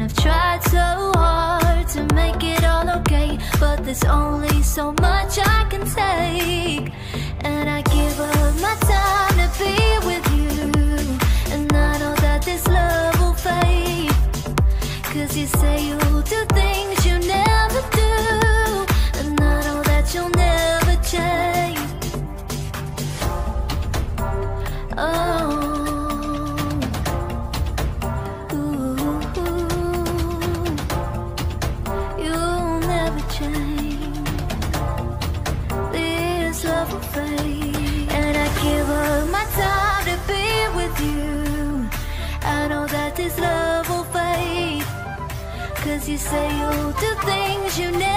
And I've tried so hard to make it all okay But there's only so much I can take. And I give up my time to be with you And I know that this love will fade. Cause you say you'll do things you never do And I know that you'll never change. Oh. And I give up my time to be with you. I know that this love will fade. Cause you say you'll do things you never.